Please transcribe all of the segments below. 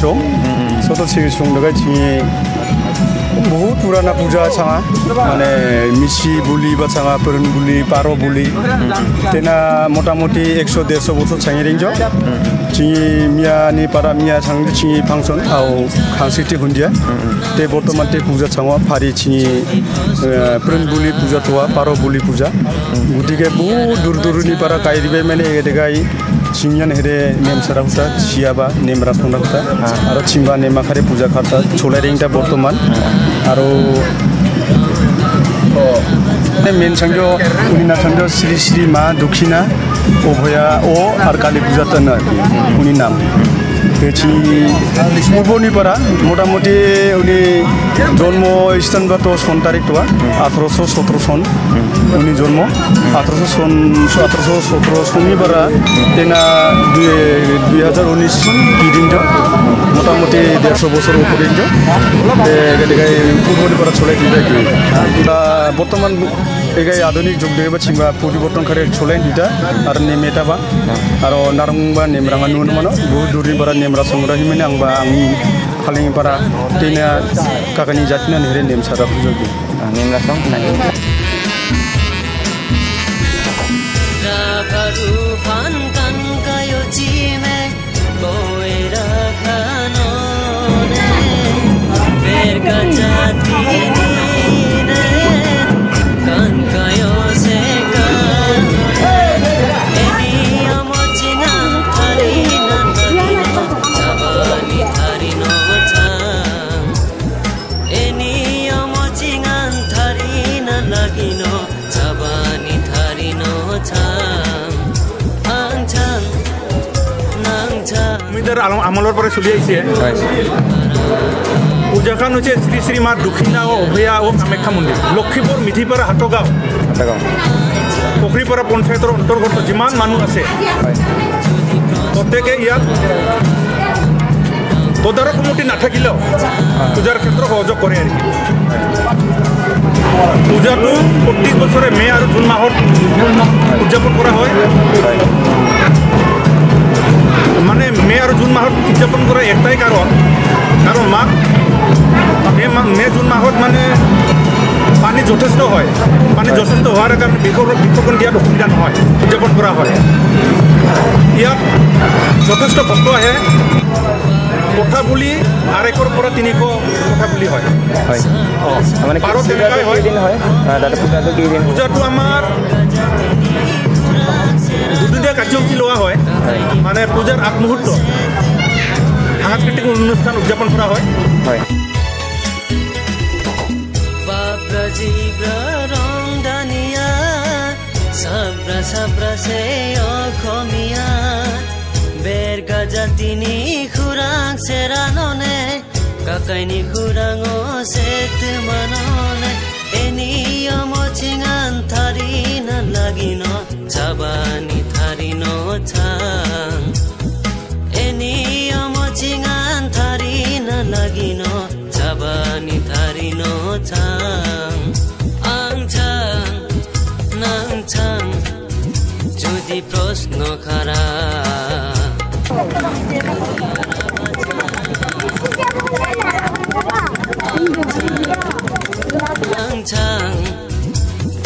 ছিংচং সত ছিংচং দেখাই ছিঙি বহুত পুরানা পূজা চাঙা মানে মিছি বুলি বা চাঙা পরন বুলি পার বুলি তেনা মোটামুটি একশো দেড়শো বছর চাঙি রিংজ চিঙি মিয়ানি পারা মিয়া চাংদি চিঙি ফাংশন আও খাংসিটি হুন্দিয়া তে বর্তমান তে পূজা চাঙা ফারি চিঙি পরন বুলি পূজা তোয়া পার বুলি পূজা গতিকে বহুত দূর দূরনি পারা কাইরিবে মানে এদেগাই চিংয়ান হেৰে নেম সাৰা হুতা চিয়াবা নেম ৰাসনা হুতা আৰ চিম্বা নেমাখাৰে পূজা খাতা ছোলাই ৰিংটা বৰ্তমান আৰু মেইন চাংজ উনি চাংজ শ্রী শ্রী মা দক্ষিণা অভয়া ও আর কালী পূজা তেনা উনি নাম পূর্বনি পারা মোটামুটি উনি জন্ম স্থান বা তো সন তারিখ তোয়া আঠারোশো সতেরো সন উনি জন্ম। আঠারোশো সন আঠারোশো সতেরো পারা তেনা দুই হাজার উনিশ ইদিন মোটামুটি দেড়শো বছর উপরে পূর্বনি পারা চলাই দিবে কি বর্তমান এগাই আধুনিক যুগ দেখে চিংবা পরিবর্তন করে চলাই দিতা আর নেম এটাবা আর নারংবা নেমরাঙা নুন মানো বহু দূরনি পারা নেমরা nem rasong ra himene ang ba ang para tena kakani jatna nire nem sara pujogi nem rasong na পরে চলি আহিছে। পূজাখান হচ্ছে শ্রী শ্রী মা দক্ষিণা ও অভয়া ও কামাখ্যা মন্দির লক্ষ্মীপুর মিঠিপাড়া হাটগাঁও পুখুৰীপাৰা পঞ্চায়তৰ অন্তৰ্গত যিমান মানুহ আছে প্ৰত্যেকে ইয়াত তদাৰক কমিটি নাথাকিলেও পূজাৰ ক্ষেত্ৰত সহযোগ কৰে আৰু পূজাটো প্ৰত্যেক বছৰে মে' আৰু জুন মাহত উদযাপন কৰা হয়। মানে মে' আৰু জুন মাহত উদযাপন কৰা একটাই কাৰণ। কাৰণ মাঘ মে' মাহ মে' জুন মাহত মানে পানী যথেষ্ট হয়। পানী যথেষ্ট হোৱাৰ কাৰণে বৃক্ষ বৃক্ষৰোপণ দিয়াত অসুবিধা নহয় উদযাপন কৰা হয়। ইয়াত যথেষ্ট ভক্ত আহে। কথা বুলি আঢ়ৈশৰ পৰা তিনিশ কথা বুলি হয়। হয়। কেইদিন পূজাটো আমাৰ দুদিনীয়া কার্যসূচী লওয়া হয়। মানে পূজাৰ আগমুহূৰ্ত সাংস্কৃতিক অনুষ্ঠান উদযাপন করা হয়। হয়। বেৰগা জাতিনি খুৰাং চেৰাণনে কাকাইনি খুৰাং চেত মাননে এনি অমচিঙান छाबा निथारी नो छाङ एनी अम चिङान थारी न लागिनो छाबा निथारी नो छाङ आङ छाङ नाङ छाङ যদি প্রশ্ন খারা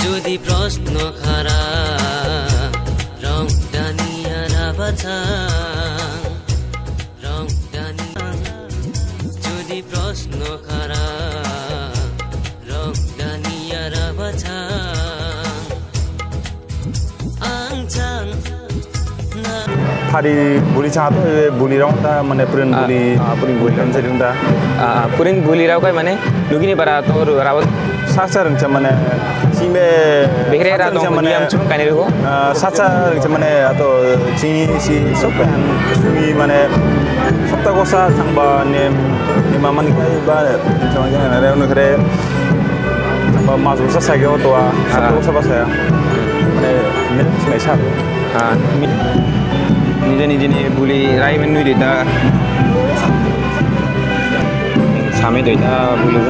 যদি প্রশ্ন খারা রং জানি যদি প্রশ্ন খারাপ hari buli satu buli raung ta mana purin buli purin buli kan sedang ta purin buli raung kai mana lagi ni para tu rawat sasar macam mana si me bekre raung macam mana am cuma kan itu sasar macam mana atau si si sopan si mana sabta kosa sangba ni ni maman kai ba macam mana ada orang kere masuk sasar ke otua sabta kosa pasaya mana ni macam apa নিজে নিজে নি বুলি রাই man নুই দিতা সামে দইতা বুলি